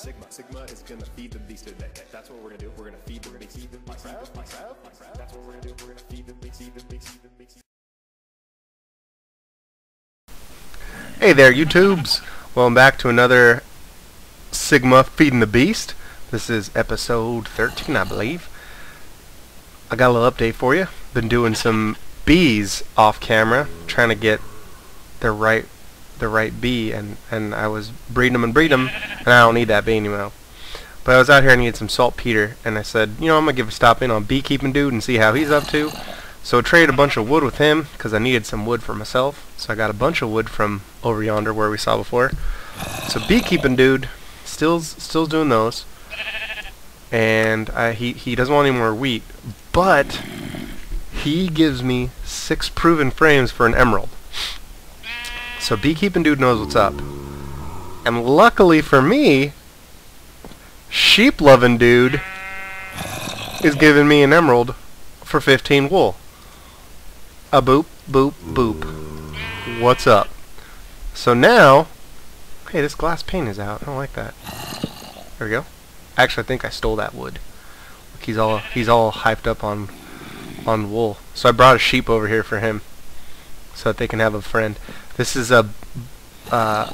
Sigma. Sigma is gonna feed the beast today. That's what we're gonna do. We're gonna feed the beast. Feed the beast. That's what we're gonna do. We're gonna feed the beast. Feed the beast. Feed the beast. Hey there, YouTubes! Welcome back to another Sigma Feeding the Beast. This is episode 13, I believe. I got a little update for you. Been doing some bees off camera, trying to get the right the right bee, and, and I was breeding them and breeding them, and I don't need that bee anymore. But I was out here and needed some saltpeter, and I said, you know, I'm going to give a stop in on Beekeeping Dude and see how he's up to. So I traded a bunch of wood with him because I needed some wood for myself. So I got a bunch of wood from over yonder where we saw before. So beekeeping dude, still's still doing those, and I, he he doesn't want any more wheat, but he gives me six proven frames for an emerald. So beekeeping dude knows what's up, and luckily for me, sheep loving dude is giving me an emerald for 15 wool. A boop, boop, boop. What's up? So now, hey, this glass pane is out. I don't like that. There we go. Actually, I think I stole that wood. Look, he's all he's all hyped up on on wool. So I brought a sheep over here for him, so that they can have a friend. This is a uh,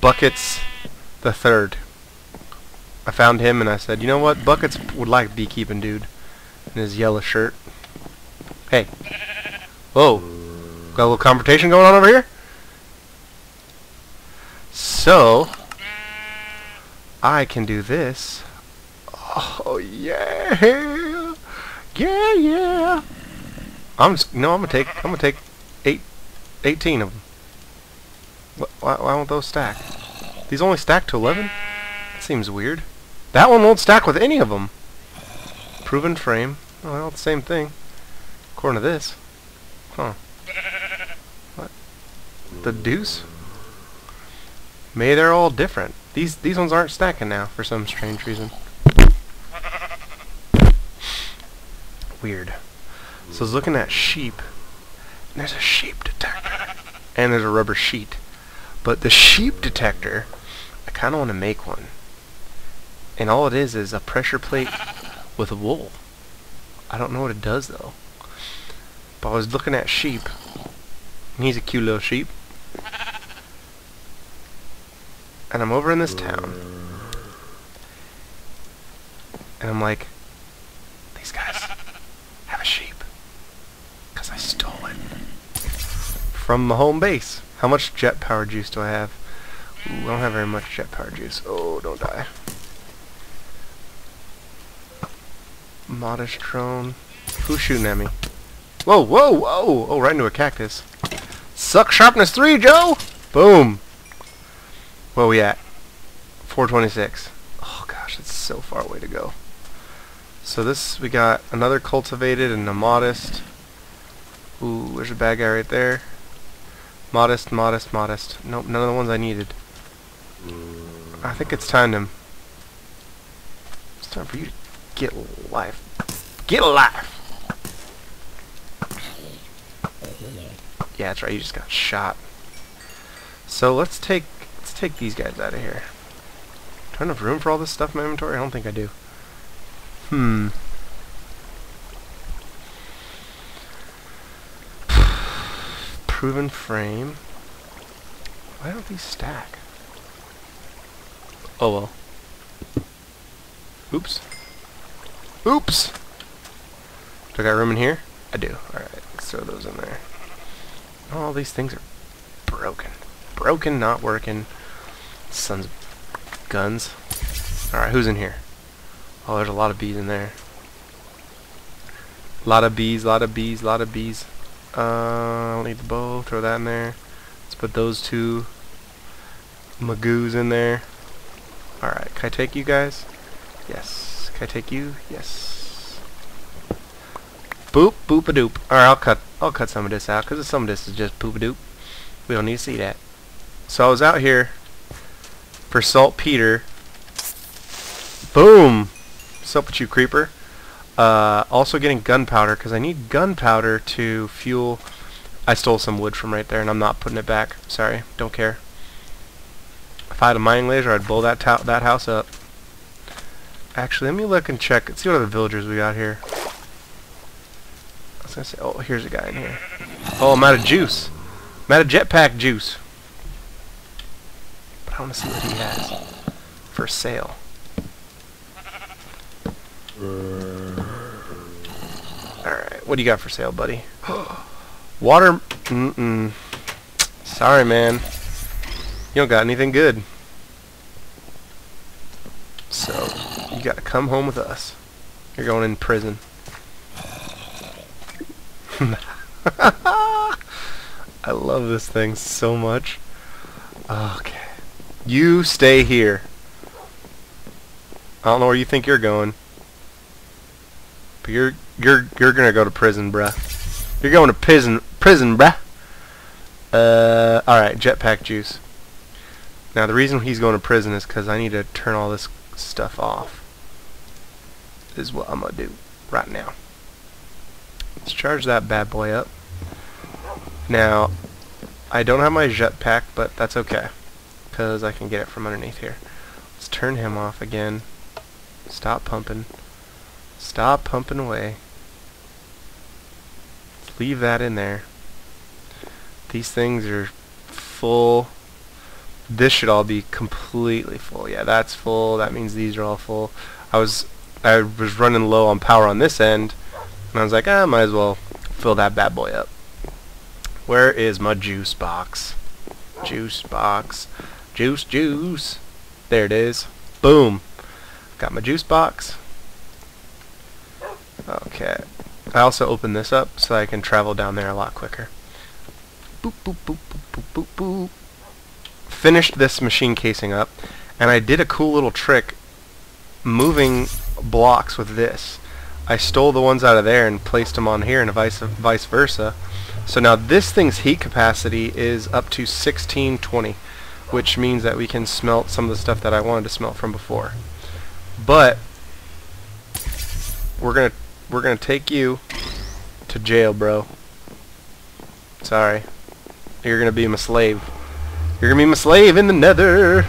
buckets the third. I found him and I said, you know what? Buckets would like beekeeping dude in his yellow shirt. Hey. Whoa. Got a little confrontation going on over here? So, I can do this. Oh, yeah. Yeah, yeah. I'm just, no, I'm gonna take, I'm gonna take eight, 18 of them. Why, why won't those stack? These only stack to 11? That seems weird. That one won't stack with any of them. Proven frame. Oh, well, the same thing. According to this. Huh. What? The deuce? May they're all different. These these ones aren't stacking now for some strange reason. Weird. So I was looking at sheep. And there's a sheep detector. And there's a rubber sheet. But the sheep detector, I kind of want to make one. And all it is is a pressure plate with wool. I don't know what it does though. But I was looking at sheep. He's a cute little sheep. And I'm over in this town. And I'm like, these guys have a sheep. Because I stole it. From the home base. How much jet power juice do I have? Ooh, I don't have very much jet power juice. Oh, don't die. Modest drone. Who's shooting at me? Whoa, whoa, whoa! Oh, right into a cactus. Suck sharpness 3, Joe! Boom! Where we at? 426. Oh gosh, it's so far away to go. So this, we got another cultivated and a modest. Ooh, there's a bad guy right there. Modest, modest, modest. Nope, none of the ones I needed. I think it's time to... It's time for you to get life. Get alive! Yeah, that's right, you just got shot. So let's take let's take these guys out of here. Do I have room for all this stuff in my inventory? I don't think I do. Hmm. Proven frame. Why don't these stack? Oh well. Oops. Oops! Do I got room in here? I do. Alright, let's throw those in there. All these things are broken. Broken, not working. Sons of guns. Alright, who's in here? Oh, there's a lot of bees in there. A lot of bees, a lot of bees, a lot of bees. Uh, I'll need the bow, throw that in there. Let's put those two magoos in there. Alright, can I take you guys? Yes. Can I take you? Yes. Boop, boop a doop. Alright, I'll cut I'll cut some of this out because some of this is just poop a doop. We don't need to see that. So I was out here for saltpeter. Boom! What's up with you, creeper? Uh, also getting gunpowder because I need gunpowder to fuel. I stole some wood from right there and I'm not putting it back. Sorry, don't care. If I had a mining laser, I'd blow that that house up. Actually, let me look and check. Let's see what other villagers we got here. I was gonna say, oh, here's a guy in here. Oh, I'm out of juice. I'm out of jetpack juice. But I want to see what he has for sale. Alright, what do you got for sale, buddy? Water... Mm-mm. Sorry, man. You don't got anything good. So, you gotta come home with us. You're going in prison. I love this thing so much. Okay. You stay here. I don't know where you think you're going. But you're you're you're gonna go to prison, bruh. You're going to prison prison, bruh. Uh alright, jetpack juice. Now the reason he's going to prison is because I need to turn all this stuff off. Is what I'm gonna do right now. Let's charge that bad boy up. Now, I don't have my jetpack, but that's okay. Because I can get it from underneath here. Let's turn him off again. Stop pumping. Stop pumping away. Leave that in there. These things are full. This should all be completely full. Yeah, that's full. That means these are all full. I was I was running low on power on this end, and I was like, ah, might as well fill that bad boy up. Where is my juice box? Juice box. Juice, juice. There it is. Boom. Got my juice box. Okay. I also opened this up so I can travel down there a lot quicker. Boop, boop, boop, boop, boop, boop, boop. Finished this machine casing up, and I did a cool little trick moving blocks with this. I stole the ones out of there and placed them on here and vice, vice versa. So now this thing's heat capacity is up to 1620, which means that we can smelt some of the stuff that I wanted to smelt from before. But we're gonna we're gonna take you to jail, bro. Sorry. You're gonna be my slave. You're gonna be my slave in the nether.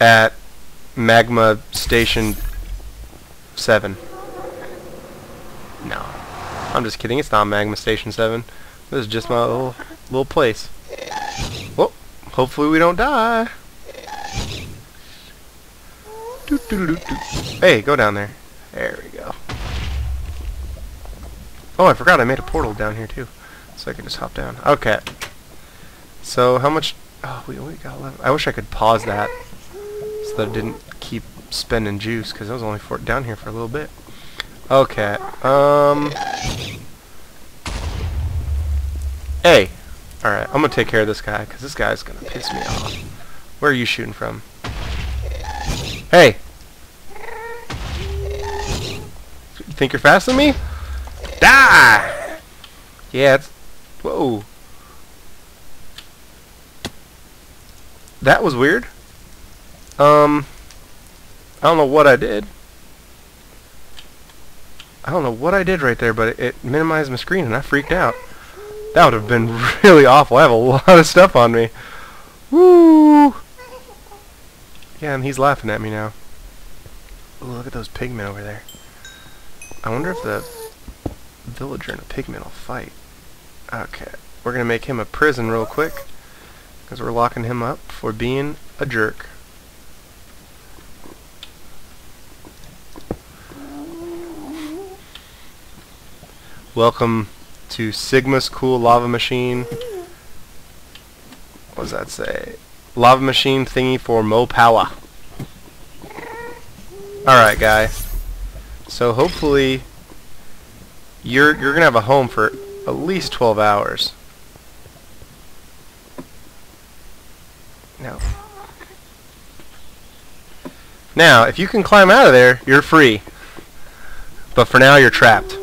At Magma Station 7. No. I'm just kidding. It's not Magma Station 7. This is just my little, little place. Well, hopefully we don't die. Doo -doo -doo hey, go down there. There we go. Oh, I forgot I made a portal down here too. So I can just hop down. Okay. So how much... Oh, we only got 11. I wish I could pause that. So that it didn't keep spending juice. Because I was only for down here for a little bit. Okay. Um... Hey! Alright, I'm gonna take care of this guy. Because this guy's gonna piss me off. Where are you shooting from? Hey! You think you're faster than me? Die! Yeah. Whoa. That was weird. Um... I don't know what I did. I don't know what I did right there, but it, it minimized my screen and I freaked out. That would have been really awful. I have a lot of stuff on me. Woo! Yeah, and he's laughing at me now. Ooh, look at those pigmen over there. I wonder if the villager and a pigman will fight. Okay, we're going to make him a prison real quick. Because we're locking him up for being a jerk. Welcome to Sigma's cool lava machine. What does that say? Lava machine thingy for Mo Power. Alright, guy. So hopefully you're you're gonna have a home for at least 12 hours. No. Now, if you can climb out of there, you're free. But for now, you're trapped.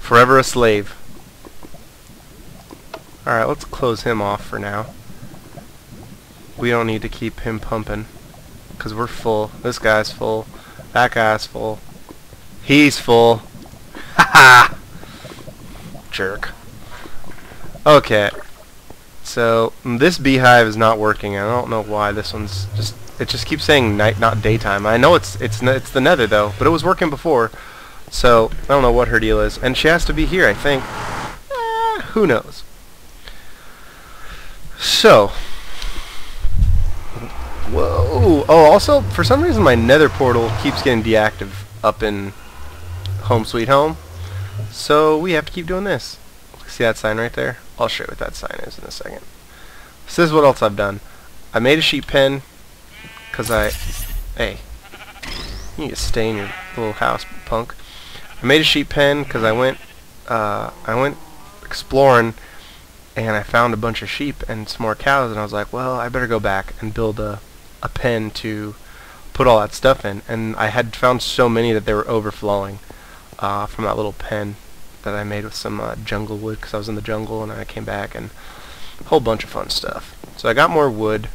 Forever a slave. Alright, let's close him off for now. We don't need to keep him pumping. Because we're full. This guy's full. That guy's full. He's full. Ha ha! Jerk. Okay. so mm, this beehive is not working. I don't know why this one's just. It just keeps saying night, not daytime. I know it's it's it's the Nether though, but it was working before. So I don't know what her deal is, and she has to be here. I think. Eh, who knows? So. Whoa! Oh, also for some reason my Nether portal keeps getting deactive up in Home Sweet Home. So we have to keep doing this. See that sign right there? I'll show you what that sign is in a second. So This is what else I've done. I made a sheep pen because I... Hey. You need to stay in your little house, punk. I made a sheep pen because I went... Uh, I went exploring and I found a bunch of sheep and some more cows and I was like, well, I better go back and build a, a pen to put all that stuff in. And I had found so many that they were overflowing uh, from that little pen that I made with some uh, jungle wood because I was in the jungle and I came back and a whole bunch of fun stuff. So I got more wood.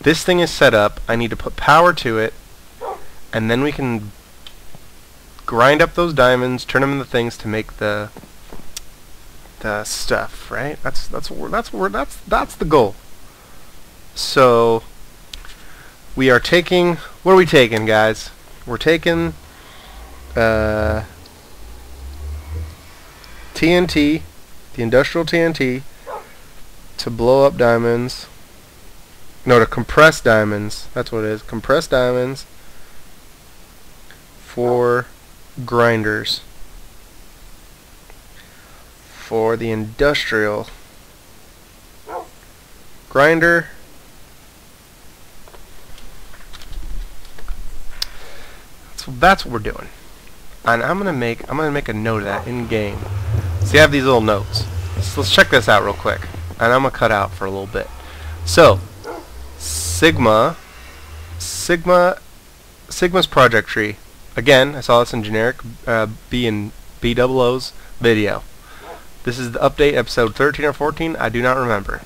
This thing is set up. I need to put power to it and then we can grind up those diamonds, turn them into things to make the the stuff, right? That's that's that's that's that's the goal. So we are taking what are we taking, guys? We're taking uh, TNT, the industrial TNT, to blow up diamonds. No, to compress diamonds. That's what it is. Compress diamonds for grinders. For the industrial grinder. That's what we're doing. And I'm gonna make I'm gonna make a note of that in game. So I have these little notes. So let's check this out real quick. And I'm gonna cut out for a little bit. So, Sigma, Sigma, Sigma's project tree. Again, I saw this in generic uh, B and BdoubleO's video. This is the update episode 13 or 14. I do not remember.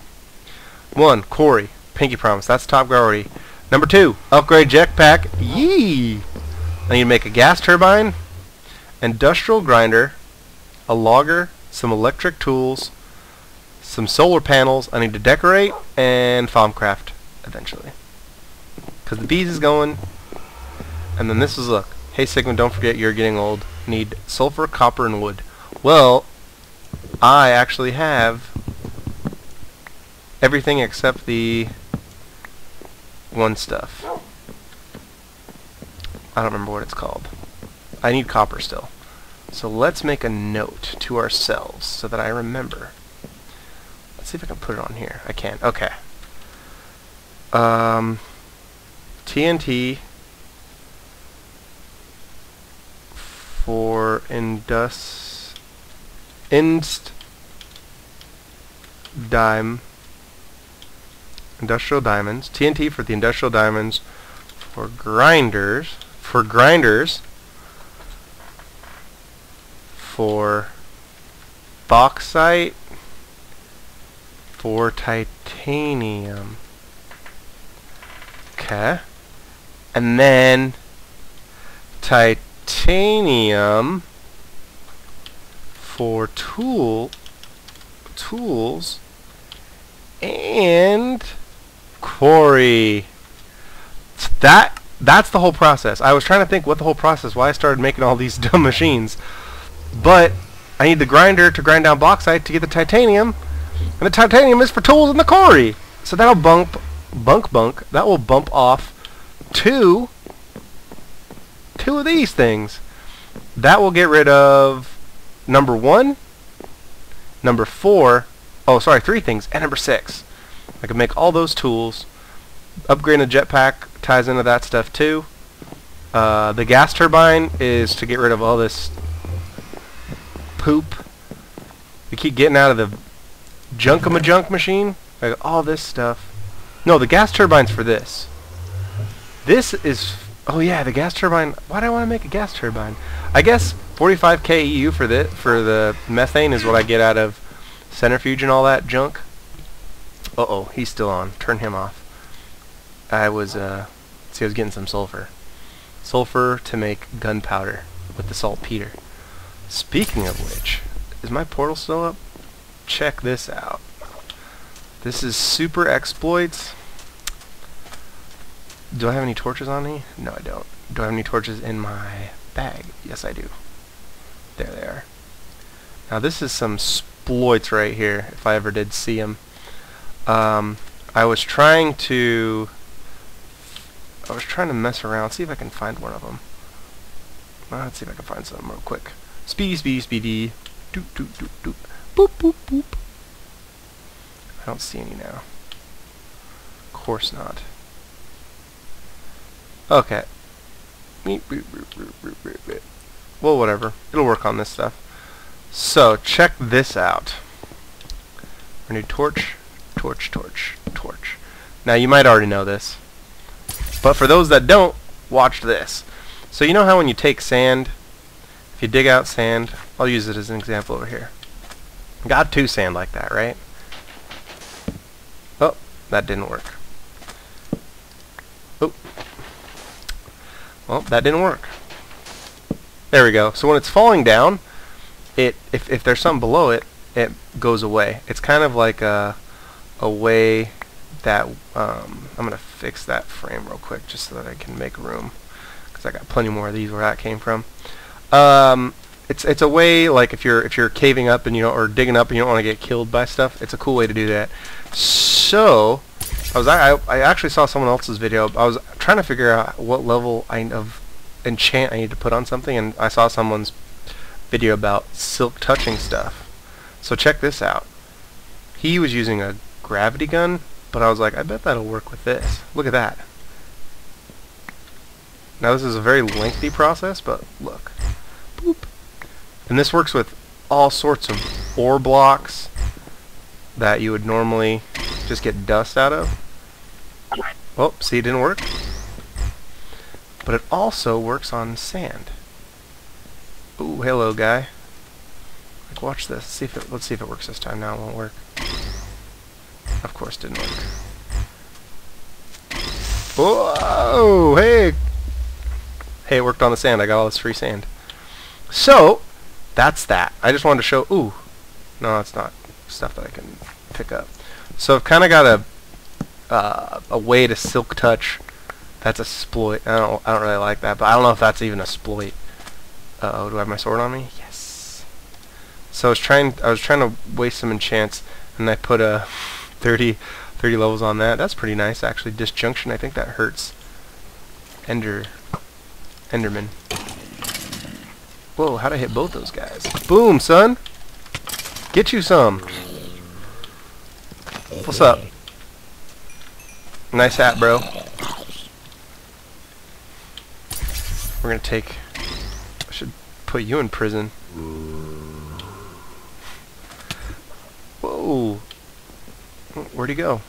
One, quarry, Pinky Promise. That's top priority. Number two, upgrade jetpack. Yee. I need to make a gas turbine, industrial grinder, a logger, some electric tools, some solar panels I need to decorate, and Farmcraft eventually. Because the bees is going, and then this is, look, hey Sigma, don't forget you're getting old. Need sulfur, copper, and wood. Well, I actually have everything except the one stuff. I don't remember what it's called. I need copper still. So let's make a note to ourselves so that I remember. Let's see if I can put it on here. I can. Okay. Um, TNT for indus inst dime industrial diamonds. TNT for the industrial diamonds for grinders for grinders for bauxite for titanium. Okay. And then titanium for tool tools and quarry. That that's the whole process. I was trying to think what the whole process, why I started making all these dumb machines. But I need the grinder to grind down bauxite to get the titanium, and the titanium is for tools in the quarry. So that'll bump, bunk bunk, that will bump off two, two of these things. That will get rid of number one, number four, oh sorry, three things, and number six. I can make all those tools. Upgrading the jetpack ties into that stuff too. Uh, the gas turbine is to get rid of all this poop. We keep getting out of the junk a junk machine. Like all this stuff. No, the gas turbine's for this. This is... Oh yeah, the gas turbine... Why do I want to make a gas turbine? I guess 45k EU for the, for the methane is what I get out of centrifuge and all that junk. Uh-oh, he's still on. Turn him off. I was, uh... See, I was getting some sulfur. Sulfur to make gunpowder with the saltpeter. Speaking of which, is my portal still up? Check this out. This is Super Exploits. Do I have any torches on me? No, I don't. Do I have any torches in my bag? Yes, I do. There they are. Now this is some exploits right here, if I ever did see them. Um, I was trying to... I was trying to mess around, see if I can find one of them. Let's see if I can find some real quick. Speedy, speedy, speedy. Doop, doop, doop, doop. Boop, boop, boop. I don't see any now. Of course not. Okay. Well, whatever. It'll work on this stuff. So, check this out. Our new torch, torch, torch, torch. Now, you might already know this. But for those that don't, watch this. So you know how when you take sand, if you dig out sand, I'll use it as an example over here. Got two sand like that, right? Oh, that didn't work. Oh. Well, that didn't work. There we go. So when it's falling down, it if if there's something below it, it goes away. It's kind of like a a way that um, I'm gonna fix that frame real quick just so that I can make room because I got plenty more of these where that came from. Um, it's it's a way like if you're if you're caving up and you know or digging up and you don't want to get killed by stuff. It's a cool way to do that. So I was I I actually saw someone else's video. I was trying to figure out what level I of enchant I need to put on something, and I saw someone's video about silk touching stuff. So check this out. He was using a gravity gun, but I was like, I bet that'll work with this. Look at that. Now this is a very lengthy process, but look. Boop. And this works with all sorts of ore blocks that you would normally just get dust out of. Oh, see, it didn't work. But it also works on sand. Ooh, hello, guy. Like, watch this. See if it. Let's see if it works this time. Now it won't work. Of course, didn't work. Whoa! Hey! Hey, it worked on the sand. I got all this free sand. So, that's that. I just wanted to show... Ooh. No, it's not stuff that I can pick up. So I've kind of got a uh, a way to silk touch. That's a exploit. I don't I don't really like that, but I don't know if that's even a exploit. Uh oh, do I have my sword on me? Yes. So I was trying I was trying to waste some enchants, and I put a 30 30 levels on that. That's pretty nice actually. Disjunction. I think that hurts. Ender Enderman. Whoa, how'd I hit both those guys? Boom, son! Get you some! What's up? Nice hat, bro. We're gonna take... I should put you in prison. Whoa! Where'd he go?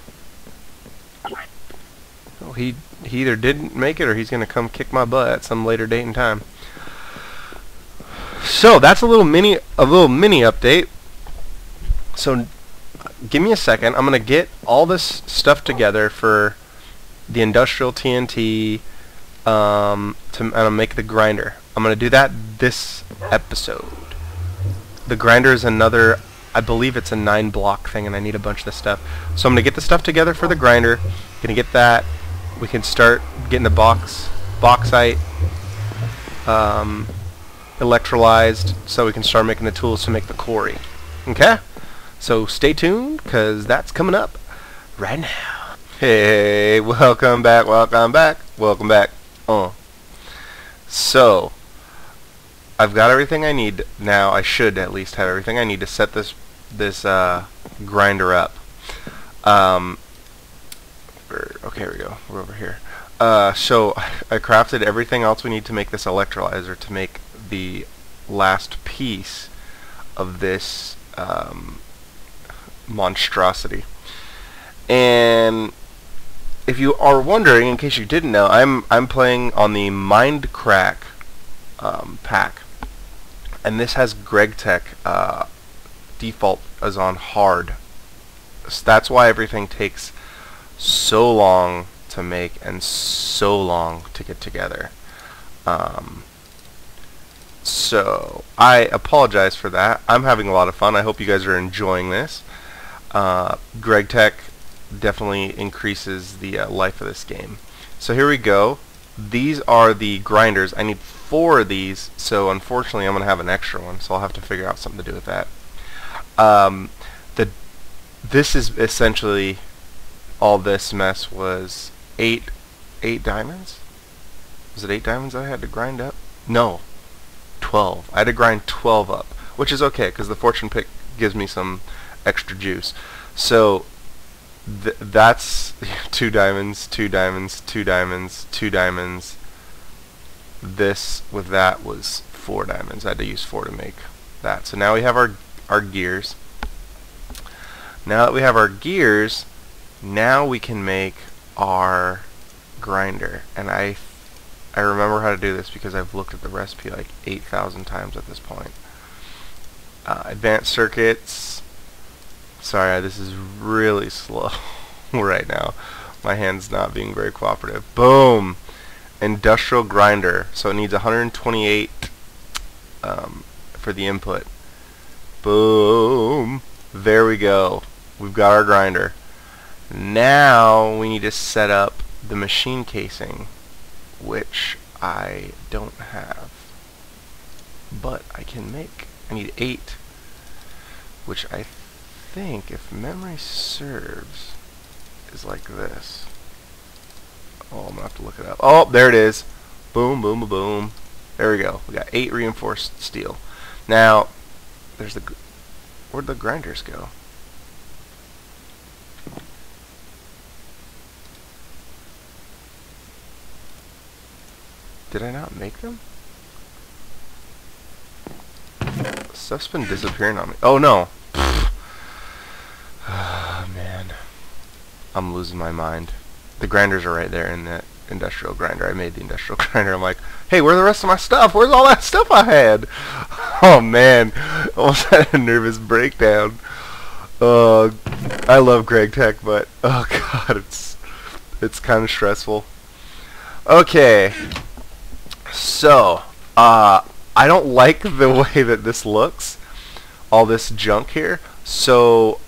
Oh, he he either didn't make it or he's gonna come kick my butt at some later date and time. So that's a little mini a little mini update. So give me a second. I'm gonna get all this stuff together for the industrial TNT um, to and I'll make the grinder. I'm gonna do that this episode. The grinder is another. I believe it's a nine block thing, and I need a bunch of this stuff. So I'm gonna get the stuff together for the grinder. Gonna get that. We can start getting the box bauxite. Um, electrolyzed so we can start making the tools to make the quarry. Okay? So stay tuned because that's coming up right now. Hey, welcome back, welcome back, welcome back. Uh. So, I've got everything I need now. I should at least have everything I need to set this this uh, grinder up. Um, okay, here we go. We're over here. Uh, so I crafted everything else we need to make this electrolyzer to make the last piece of this um, monstrosity. And if you are wondering, in case you didn't know, I'm I'm playing on the Mindcrack um, pack, and this has GregTech uh, default as on hard. So that's why everything takes so long to make and so long to get together. Um, so I apologize for that. I'm having a lot of fun. I hope you guys are enjoying this. uh, GregTech definitely increases the uh, life of this game. So here we go. These are the grinders. I need four of these, so unfortunately I'm going to have an extra one, so I'll have to figure out something to do with that. Um, the This is essentially all this mess was eight eight diamonds? Was it eight diamonds I had to grind up? No, 12. I had to grind 12 up, which is okay because the fortune pick gives me some extra juice. So th that's two diamonds, two diamonds, two diamonds, two diamonds. This with that was four diamonds. I had to use four to make that. So now we have our our gears. Now that we have our gears, now we can make our grinder. And I I remember how to do this because I've looked at the recipe like 8,000 times at this point. Uh, advanced circuits. Sorry, this is really slow right now. My hand's not being very cooperative. Boom! Industrial grinder. So it needs 128 um, for the input. Boom! There we go. We've got our grinder. Now we need to set up the machine casing which I don't have. But I can make. I need 8, which I think, if memory serves, is like this. Oh, I'm going to have to look it up. Oh, there it is. Boom, boom, boom, boom. There we go. We got 8 reinforced steel. Now, there's the... Where'd the grinders go? Did I not make them? Stuff's been disappearing on me. Oh no! oh, man. I'm losing my mind. The grinders are right there in the industrial grinder. I made the industrial grinder. I'm like, hey, where's the rest of my stuff? Where's all that stuff I had? Oh man, almost had a nervous breakdown. Uh, I love GregTech, but oh god, it's it's kind of stressful. Okay, so, uh, I don't like the way that this looks, all this junk here, so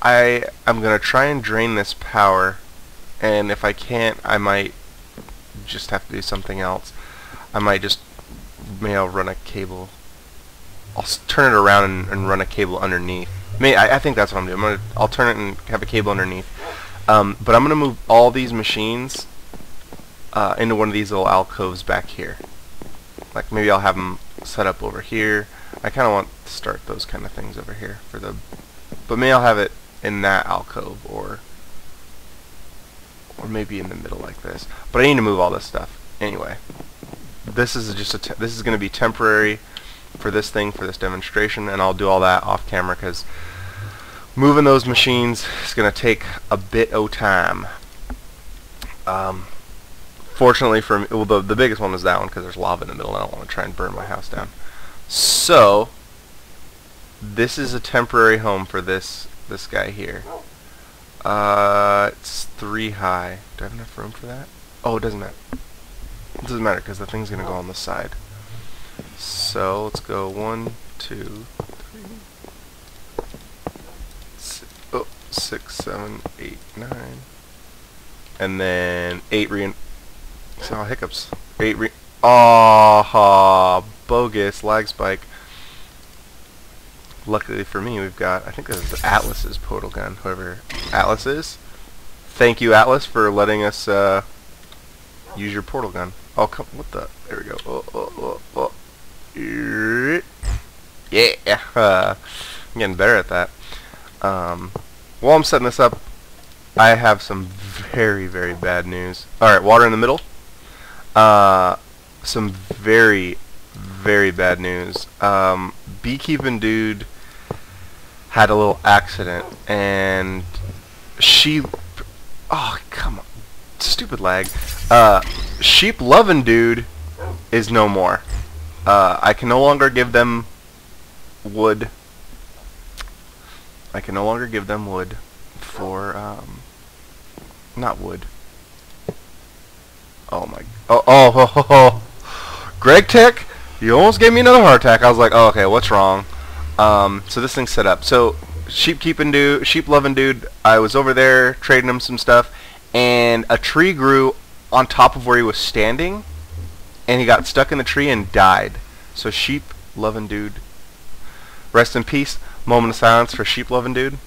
I am going to try and drain this power, and if I can't, I might just have to do something else. I might just, maybe I'll run a cable, I'll turn it around and, and run a cable underneath. May I, I think that's what I'm doing. I'm gonna, I'll turn it and have a cable underneath. Um, but I'm going to move all these machines uh, into one of these little alcoves back here. Like maybe I'll have them set up over here. I kind of want to start those kind of things over here for the, but maybe I'll have it in that alcove or, or maybe in the middle like this. But I need to move all this stuff anyway. This is just a this is going to be temporary for this thing for this demonstration, and I'll do all that off camera because moving those machines is going to take a bit of time. Um, Fortunately for me, well, the, the biggest one was that one because there's lava in the middle and I don't want to try and burn my house down. So, this is a temporary home for this this guy here. Uh, it's three high. Do I have enough room for that? Oh, it doesn't matter. It doesn't matter because the thing's going to go on the side. So, let's go one, two, three, six, oh, six, seven, eight, nine, and then eight reinforcements Oh, hiccups. Eight re- Ah, bogus lag spike. Luckily for me, we've got, I think this is Atlas's portal gun, whoever Atlas is. Thank you, Atlas, for letting us uh, use your portal gun. Oh, come, what the, there we go. Oh, oh, oh, oh. Yeah, uh, I'm getting better at that. Um, while I'm setting this up, I have some very, very bad news. Alright, water in the middle. Uh, some very, very bad news. Um, beekeeping dude had a little accident, and she, oh come on, stupid lag. Uh, sheep loving dude is no more. Uh, I can no longer give them wood. I can no longer give them wood for um, not wood. Oh my. Oh, oh, oh, oh. GregTech, you almost gave me another heart attack. I was like, oh, okay, what's wrong? Um, so this thing's set up. So sheep keeping dude, sheep loving dude. I was over there trading him some stuff, and a tree grew on top of where he was standing, and he got stuck in the tree and died. So sheep loving dude. Rest in peace. Moment of silence for sheep loving dude.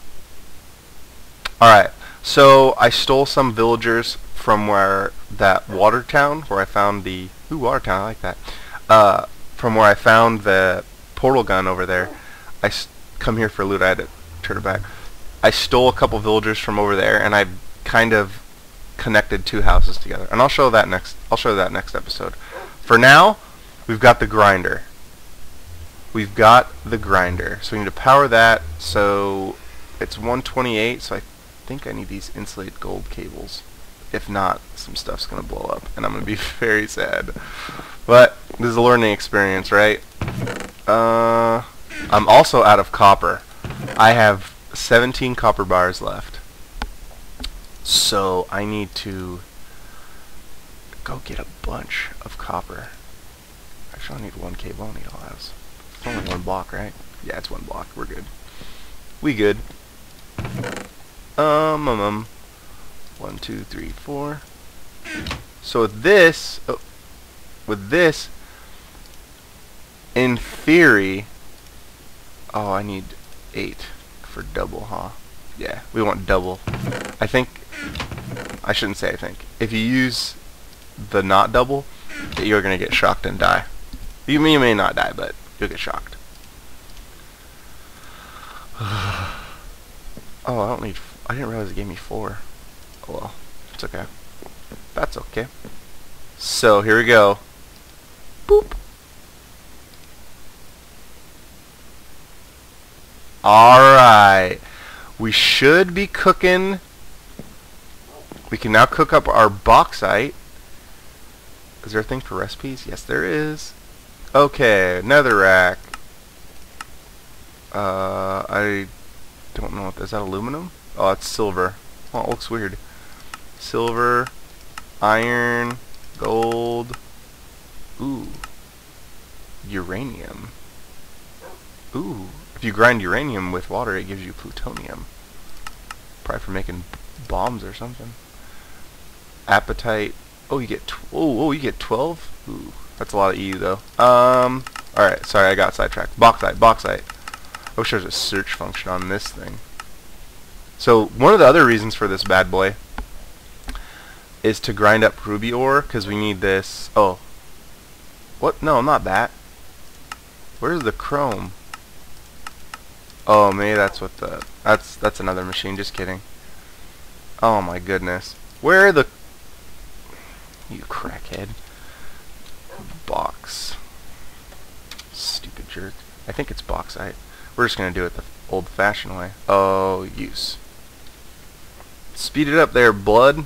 All right. So I stole some villagers from where that water town where I found the ooh water town I like that. Uh, from where I found the portal gun over there. I s- come here for loot. I had to turn it back. I stole a couple villagers from over there, and I kind of connected two houses together. And I'll show that next. I'll show that next episode. For now, we've got the grinder. We've got the grinder. So we need to power that. So it's 128. So I think I need these insulated gold cables. If not, some stuff's gonna blow up, and I'm gonna be very sad. But this is a learning experience, right? Uh, I'm also out of copper. I have 17 copper bars left. So I need to go get a bunch of copper. Actually, I need one cable. I need all those. It's only one block, right? Yeah, it's one block. We're good. We good. Um, um, um. One, two, three, four. So with this, oh, with this, in theory, oh, I need eight for double, huh? Yeah, we want double. I think, I shouldn't say I think. If you use the not double, you're gonna get shocked and die. You may, you may not die, but you'll get shocked. oh, I don't need. I didn't realize it gave me four. Oh well, it's okay. That's okay. So here we go. Boop. Alright. We should be cooking. We can now cook up our bauxite. Is there a thing for recipes? Yes, there is. Okay, netherrack. Uh, I don't know is that aluminum? Oh, it's silver. Oh, it looks weird. Silver, iron, gold. Ooh, uranium. Ooh, if you grind uranium with water, it gives you plutonium. Probably for making bombs or something. Apatite. Oh, you get oh, oh, you get 12. Ooh, that's a lot of EU though. Um, all right, sorry, I got sidetracked. Bauxite, bauxite. I wish there was a search function on this thing. So one of the other reasons for this bad boy is to grind up ruby ore because we need this. Oh, what? No, not that. Where's the chrome? Oh, maybe that's what the that's that's another machine. Just kidding. Oh my goodness, where the you crackhead box? Stupid jerk. I think it's bauxite. We're just gonna do it the old-fashioned way. Oh, use. Speed it up there, blood.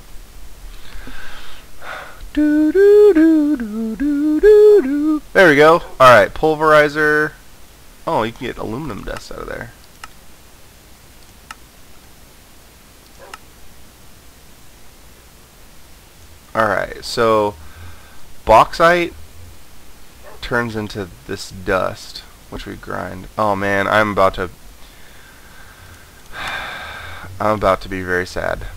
Do, do, do, do, do, do, do. There we go. Alright, pulverizer. Oh, you can get aluminum dust out of there. Alright, so bauxite turns into this dust, which we grind. Oh man, I'm about to I'm about to be very sad.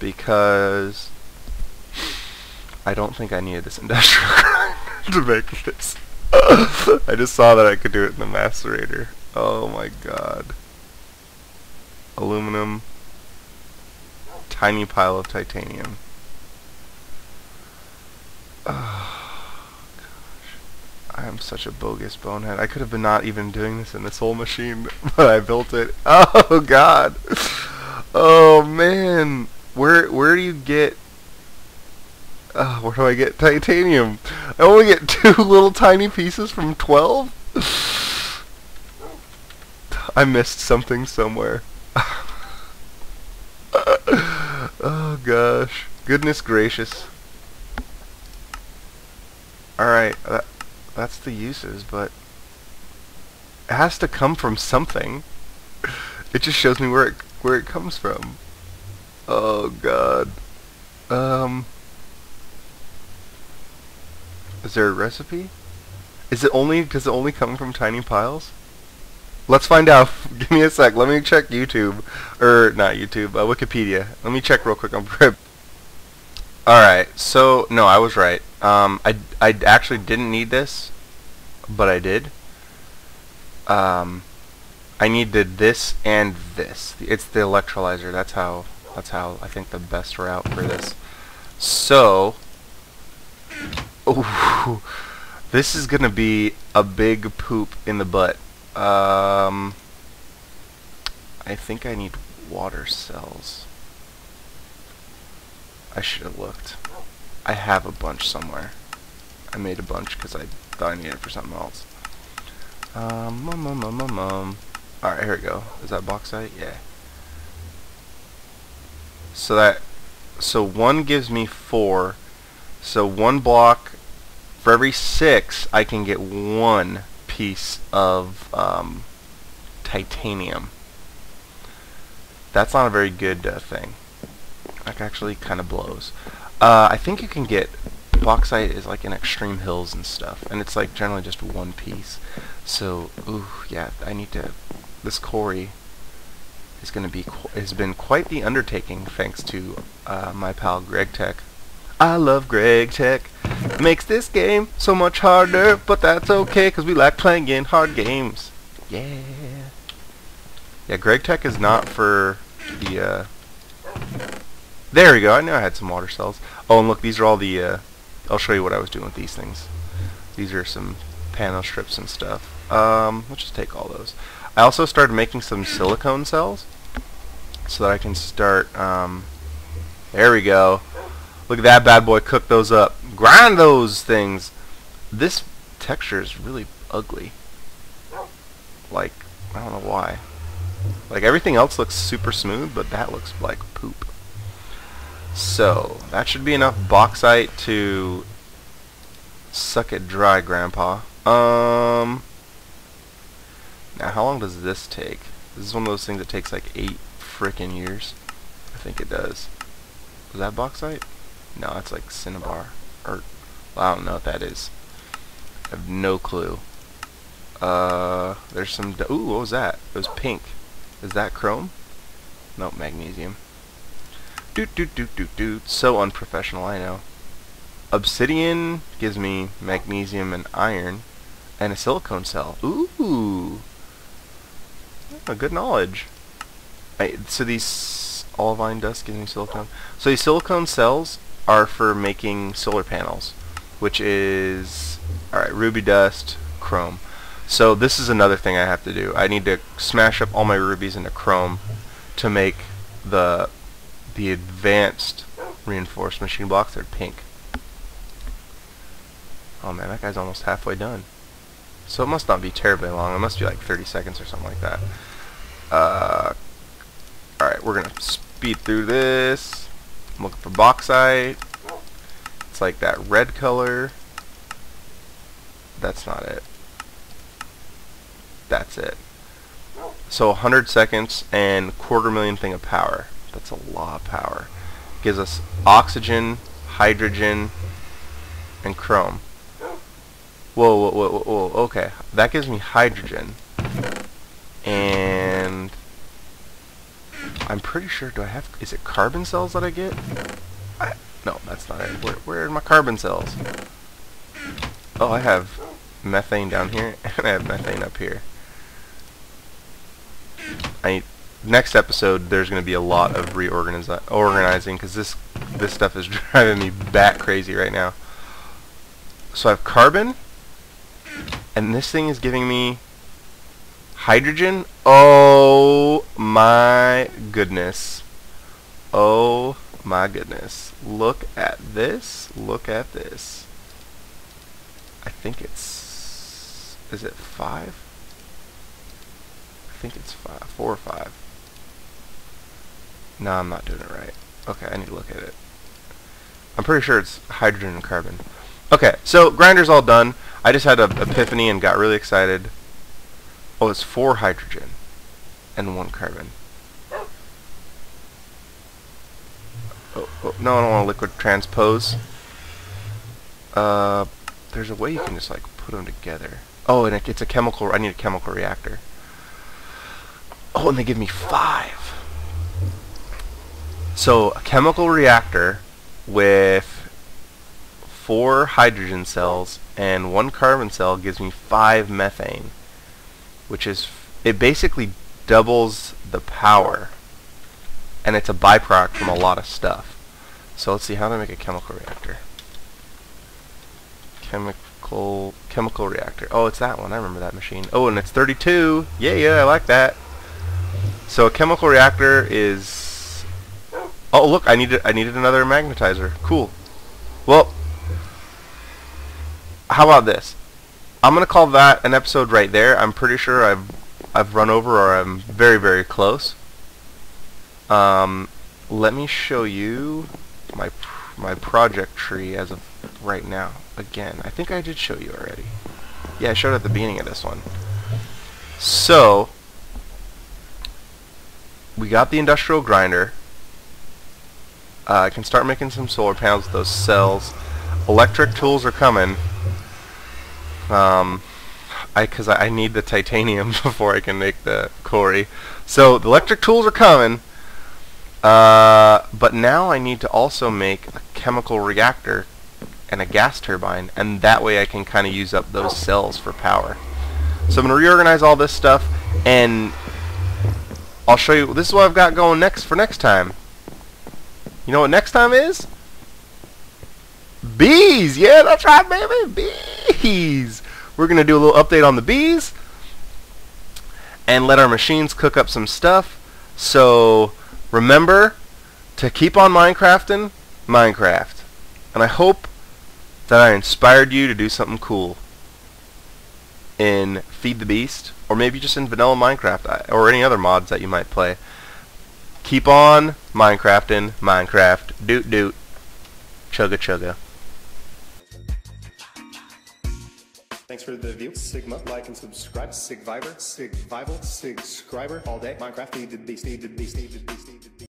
Because I don't think I needed this industrial to make this. I just saw that I could do it in the macerator. Oh my god. Aluminum. Tiny pile of titanium. Oh gosh. I am such a bogus bonehead. I could have been not even doing this in this whole machine, but I built it. Oh god. Oh man. Where where do you get uh, where do I get titanium? I only get two little tiny pieces from 12? I missed something somewhere. oh gosh. Goodness gracious. Alright, that, that's the uses, but it has to come from something. It just shows me where it where it comes from. Oh god. Um is there a recipe? Is it only, does it only come from tiny piles? Let's find out. Give me a sec. Let me check YouTube. Or, not YouTube, uh, Wikipedia. Let me check real quick on Prip. Alright, so, no, I was right. Um, I, I actually didn't need this, but I did. Um, I needed this and this. It's the electrolyzer. That's how, that's how I think the best route for this. So, ooh, this is gonna be a big poop in the butt. Um, I think I need water cells. I should have looked. I have a bunch somewhere. I made a bunch because I thought I needed it for something else. Um, um, um, um, um, um. Alright, here we go. Is that bauxite? Yeah. So that, so one gives me four. So one block, for every six, I can get one piece of um, titanium. That's not a very good uh, thing. That actually kind of blows. Uh, I think you can get bauxite is like in extreme hills and stuff, and it's like generally just one piece. So, ooh, yeah, I need to. This quarry is going to be has been quite the undertaking, thanks to uh, my pal GregTech. I love GregTech. Makes this game so much harder, but that's okay, cause we like playing hard games. Yeah. Yeah, GregTech is not for the, uh... There we go, I knew I had some water cells. Oh, and look, these are all the, uh... I'll show you what I was doing with these things. These are some panel strips and stuff. Um, let's just take all those. I also started making some silicone cells so that I can start, um... There we go. Look at that bad boy, cook those up. Grind those things. This texture is really ugly. Like, I don't know why. Like, everything else looks super smooth, but that looks like poop. So, that should be enough bauxite to suck it dry, Grandpa. Um, now, how long does this take? This is one of those things that takes like eight freaking years. I think it does. Was that bauxite? No, it's like cinnabar. Or, well, I don't know what that is. I have no clue. Uh, there's some, ooh, what was that? It was pink. Is that chrome? Nope, magnesium. Doot doot doot doot doot. So unprofessional, I know. Obsidian gives me magnesium and iron, and a silicone cell. Ooh, oh, good knowledge. I, so these olivine dust gives me silicone. So these silicone cells are for making solar panels, which is alright, ruby dust, chrome. So this is another thing I have to do. I need to smash up all my rubies into chrome to make the the advanced reinforced machine blocks. They're pink. Oh man, that guy's almost halfway done. So it must not be terribly long. It must be like 30 seconds or something like that. Uh, Alright, we're going to speed through this. I'm looking for bauxite. It's like that red color. That's not it. That's it. So 100 seconds and quarter million thing of power. That's a lot of power. Gives us oxygen, hydrogen, and chrome. Whoa, whoa, whoa, whoa, whoa, okay. That gives me hydrogen. And I'm pretty sure, do I have, is it carbon cells that I get? I, no, that's not it. Where, where are my carbon cells? Oh, I have methane down here, and I have methane up here. I next episode there's going to be a lot of reorganizing because this this stuff is driving me bat crazy right now. So I have carbon, and this thing is giving me hydrogen. Oh my goodness. Oh my goodness. Look at this. Look at this. I think it's... Is it five? I think it's five. Four or five. No, I'm not doing it right. Okay, I need to look at it. I'm pretty sure it's hydrogen and carbon. Okay, so grinder's all done. I just had an epiphany and got really excited. Oh, it's four hydrogen and one carbon. Oh, oh, no, I don't want to liquid transpose. Uh, there's a way you can just like put them together. Oh, and it, it's a chemical. I need a chemical reactor. Oh, and they give me five. So a chemical reactor with four hydrogen cells and one carbon cell gives me five methane, which is it basically doubles the power, and it's a byproduct from a lot of stuff. So let's see how to make a chemical reactor. Chemical chemical reactor. Oh, it's that one. I remember that machine. Oh, and it's 32. Yeah, yeah, I like that. So a chemical reactor is. Oh, look, I needed I needed another magnetizer. Cool. Well, how about this? I'm gonna call that an episode right there. I'm pretty sure I've I've run over or I'm very very close. Um, let me show you my my project tree as of right now. Again, I think I did show you already. Yeah, I showed at the beginning of this one. So, we got the industrial grinder. Uh, I can start making some solar panels with those cells. Electric tools are coming. Um, I because I, need the titanium before I can make the quarry. So the electric tools are coming. Uh, but now I need to also make a chemical reactor and a gas turbine, and that way I can kind of use up those cells for power. So I'm going to reorganize all this stuff, and I'll show you. This is what I've got going next for next time. You know what next time is? Bees! Yeah, that's right, baby! Bees! We're going to do a little update on the bees and let our machines cook up some stuff. So remember to keep on Minecrafting Minecraft. And I hope that I inspired you to do something cool in Feed the Beast, or maybe just in vanilla Minecraft, uh, or any other mods that you might play. Keep on Minecrafting Minecraft. Doot doot. Chugga chugga. Thanks for the view. Sigma, like and subscribe. Sigviver, Sigvival, Sig Scriber, all day. Minecraft, need to be, need to be, need to